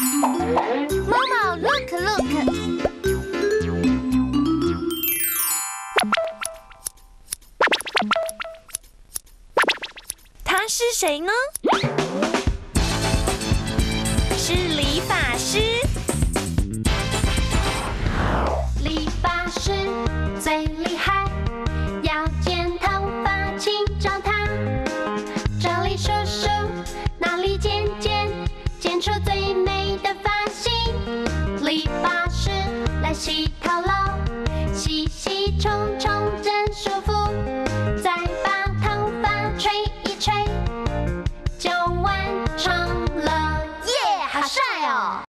猫猫 look look 他是谁呢？是理发师。理发师最厉害。巴士来洗头喽，洗洗冲冲真舒服。再把头发吹一吹，就完成了耶。好帅哦！